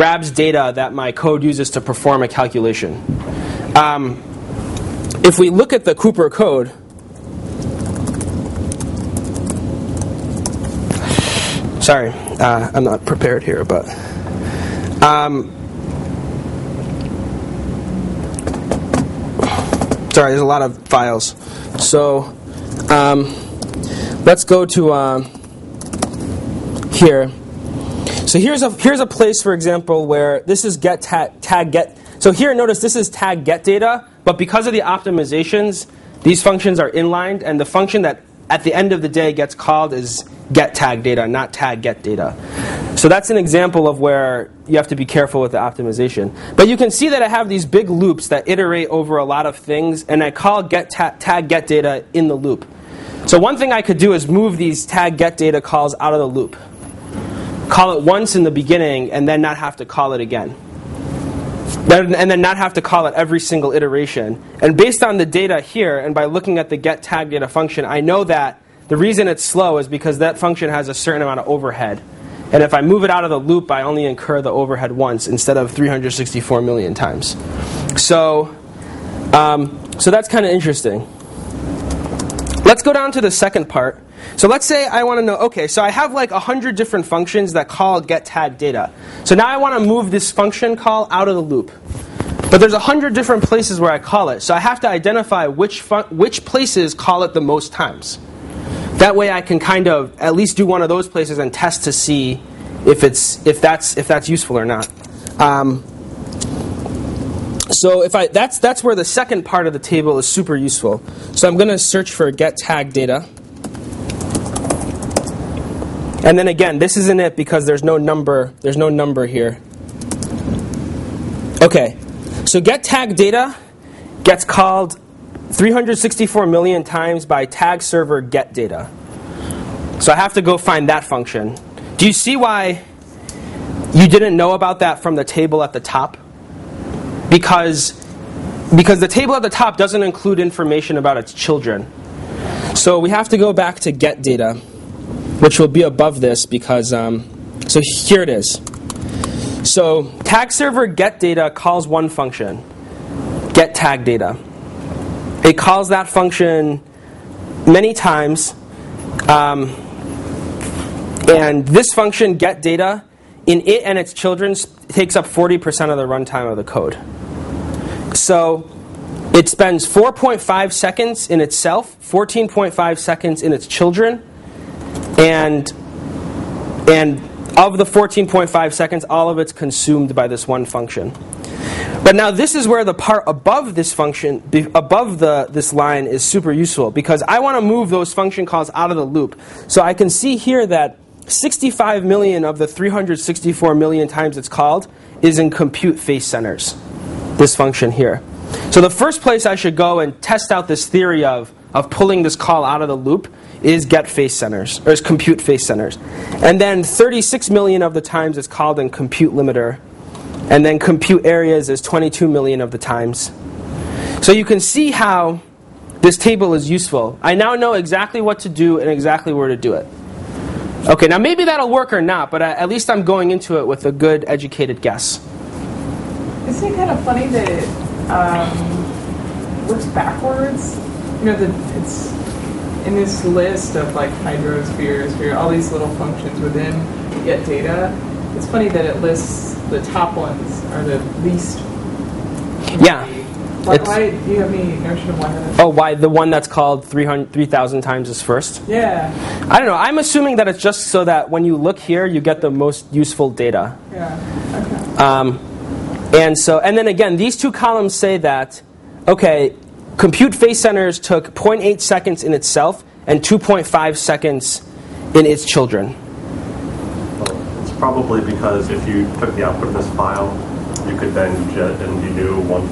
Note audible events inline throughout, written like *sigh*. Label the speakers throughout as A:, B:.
A: grabs data that my code uses to perform a calculation. Um, if we look at the Cooper code, sorry, uh, I'm not prepared here, but. Um, sorry, there's a lot of files. So um, let's go to uh, here. So here's a here's a place, for example, where this is get tag, tag get. So here, notice this is tag get data, but because of the optimizations, these functions are inlined, and the function that at the end of the day gets called is get tag data, not tag get data. So that's an example of where you have to be careful with the optimization. But you can see that I have these big loops that iterate over a lot of things, and I call get ta- tag get data in the loop. So one thing I could do is move these tag get data calls out of the loop. Call it once in the beginning, and then not have to call it again. And then not have to call it every single iteration. And based on the data here, and by looking at the get tag data function, I know that the reason it's slow is because that function has a certain amount of overhead. And if I move it out of the loop, I only incur the overhead once instead of 364 million times. So, um, so that's kind of interesting. Let's go down to the second part. So let's say I want to know, okay, so I have like 100 different functions that call get tag data. So now I want to move this function call out of the loop. But there's 100 different places where I call it. So I have to identify which, which places call it the most times. That way I can kind of at least do one of those places and test to see if, it's, if, that's, if that's useful or not. Um, so if I, that's, that's where the second part of the table is super useful. So I'm going to search for get tag data. And then again, this isn't it because there's no number, there's no number here. Okay, so get tag data gets called 364 million times by tag server get data. So I have to go find that function. Do you see why you didn't know about that from the table at the top? Because, because the table at the top doesn't include information about its children. So we have to go back to get data, which will be above this because, um, so here it is. So tag server get data calls one function, get tag data it calls that function many times. Um, and this function, get data, in it and its children takes up 40% of the runtime of the code. So it spends 4.5 seconds in itself, 14.5 seconds in its children, and and of the 14.5 seconds, all of it's consumed by this one function. But now this is where the part above this function, above the, this line, is super useful because I want to move those function calls out of the loop. So I can see here that 65 million of the 364 million times it's called is in compute face centers. This function here. So the first place I should go and test out this theory of, of pulling this call out of the loop is get face centers, or is compute face centers. And then 36 million of the times is called in compute limiter and then compute areas is 22 million of the times. So you can see how this table is useful. I now know exactly what to do and exactly where to do it. Okay, now maybe that'll work or not, but at least I'm going into it with a good educated guess.
B: Isn't it kind of funny that it um, works backwards? You know, that it's in this list of like hydrospheres, hydrosphere, all these little functions within get data. It's funny that it lists the top ones are the least.
A: Yeah.
B: Why, why, do you have any notion of why that is?
A: Oh, why the one that's called 3,000 times is first?
B: Yeah.
A: I don't know. I'm assuming that it's just so that when you look here, you get the most useful data.
B: Yeah.
A: Okay. Um, and so, and then again, these two columns say that, okay, compute face centers took 0.8 seconds in itself and 2.5 seconds in its children Well, It's
C: probably because if you took the output of this file, you could then and you knew one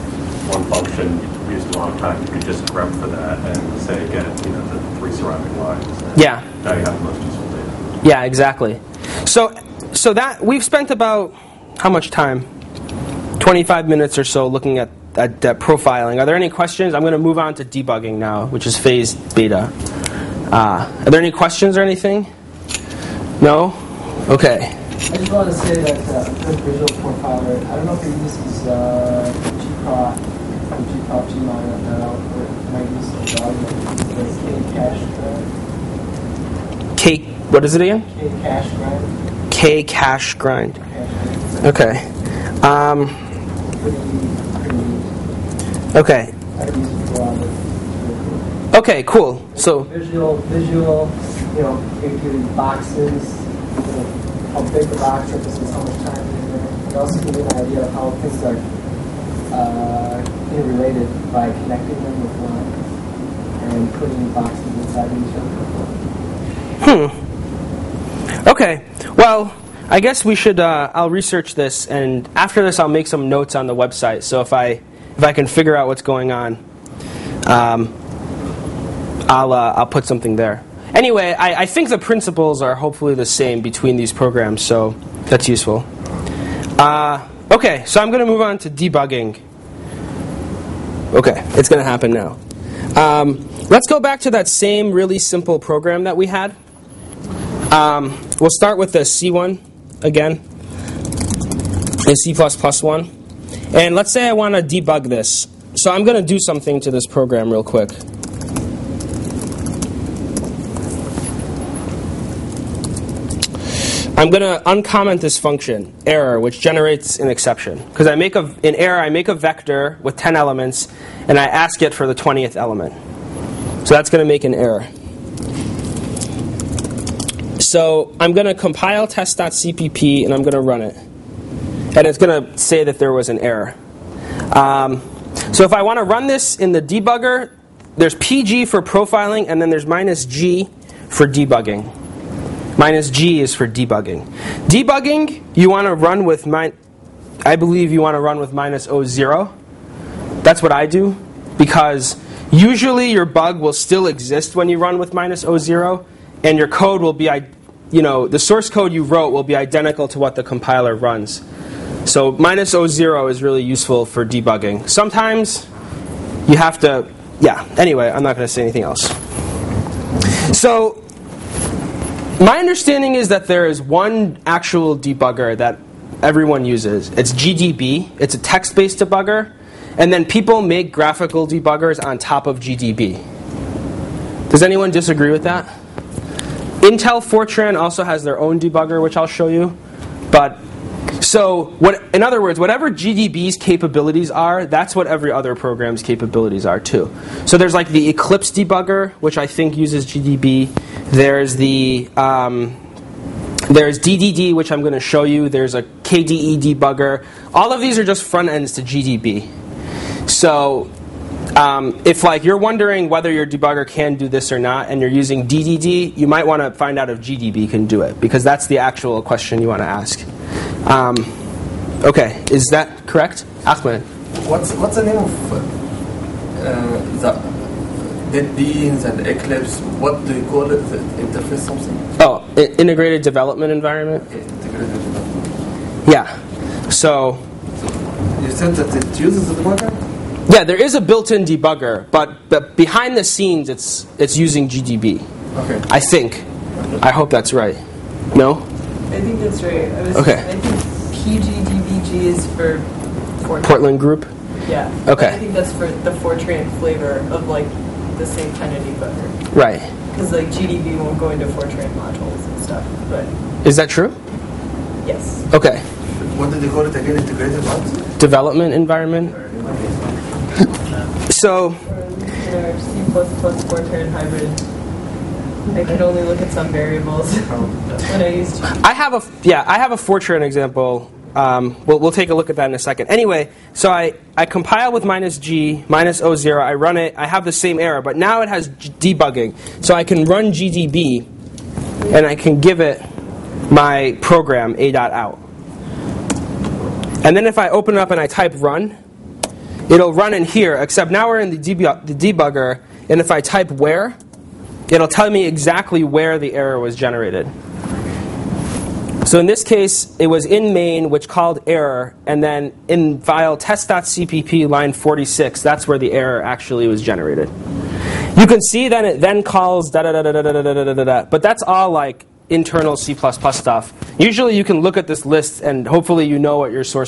C: one function used a lot of time, you could just grep for that and say get you know the three surrounding lines.
A: Yeah.
C: Now you have the most useful data.
A: Yeah, exactly. So so that we've spent about how much time? 25 minutes or so looking at, at, at profiling. Are there any questions? I'm going to move on to debugging now, which is phase beta. Uh, are there any questions or anything? No? Okay.
D: I just want to say that uh, good visual profiler, I don't know if it uses uh, gprof, gprof, gmon, that output, might use the audio, the K cache grind.
A: K, what is it again?
D: K cache grind. KCachegrind.
A: Okay. Um,
D: Pretty, pretty neat.
A: Okay.
D: I've used it for a while.
A: Okay, cool. So,
D: Visual, visual, you know, if you boxes, you know, how big the box is, and how much time is in there. It also gives you an idea of how things are uh, interrelated by connecting them with lines and putting boxes inside each other. Hmm.
A: Okay. Well, I guess we should. Uh, I'll research this, and after this, I'll make some notes on the website. So if I if I can figure out what's going on, um, I'll uh, I'll put something there. Anyway, I, I think the principles are hopefully the same between these programs, so that's useful. Uh, okay, so I'm going to move on to debugging. Okay, it's going to happen now. Um, let's go back to that same really simple program that we had. Um, we'll start with the C1 again, the C++ one. And let's say I want to debug this. So I'm going to do something to this program real quick. I'm going to uncomment this function, error, which generates an exception. Because I make a, error, I make a vector with 10 elements, and I ask it for the 20th element. So that's going to make an error. So I'm going to compile test.cpp, and I'm going to run it. And it's going to say that there was an error. Um, so if I want to run this in the debugger, there's PG for profiling, and then there's minus G for debugging. Minus G is for debugging. Debugging, you want to run with min- I believe you want to run with minus O0. That's what I do because usually your bug will still exist when you run with minus O0 and your code will be you know, the source code you wrote will be identical to what the compiler runs. So minus O0 is really useful for debugging. Sometimes you have to yeah, anyway, I'm not going to say anything else. So my understanding is that there is one actual debugger that everyone uses. It's GDB. It's a text-based debugger, and then people make graphical debuggers on top of GDB. Does anyone disagree with that? Intel Fortran also has their own debugger, which I'll show you. But so, what, in other words, whatever GDB's capabilities are, that's what every other program's capabilities are too. So there's like the Eclipse debugger, which I think uses GDB. There's the um, there's DDD, which I'm going to show you. There's a KDE debugger. All of these are just front ends to GDB. So um, if like you're wondering whether your debugger can do this or not, and you're using DDD, you might want to find out if GDB can do it because that's the actual question you want to ask. Um, okay, is that correct, Ahmed?
E: What's what's the name of uh, the NetBeans and Eclipse? What do you call it? The interface something?
A: Oh, i- integrated development environment.
E: Okay, integrated development.
A: Yeah. So
E: You said that it uses the debugger.
A: yeah, there is a built-in debugger, but but behind the scenes, it's it's using GDB.
E: Okay.
A: I think. I hope that's right. No.
B: I think that's right. I was,
A: Okay.
B: I think PGDBG is for Fortran.
A: Portland Group.
B: Yeah.
A: Okay.
B: I think that's for the Fortran flavor of like the same kind of debugger.
A: Right.
B: Because like GDB won't go into Fortran modules and stuff. But
A: Is that true?
B: yes.
A: Okay.
E: What did they call it again? Integrated what?
A: Development environment. So
B: Or in our C++ Fortran hybrid, I can only look at some variables oh. *laughs* when I use GDB.
A: I have a yeah, I have a Fortran example. Um, we'll, we'll take a look at that in a second. Anyway, so I, I compile with minus G, minus O0, I run it, I have the same error, but now it has debugging. So I can run GDB and I can give it my program a.out. And then if I open it up and I type run, it'll run in here, except now we're in the, the debugger, and if I type where, it'll tell me exactly where the error was generated. So in this case, it was in main, which called error, and then in file test.cpp line 46, that's where the error actually was generated. You can see that it then calls da da da da da da da da da da, but that's all like internal C++ stuff, usually you can look at this list and hopefully you know what your source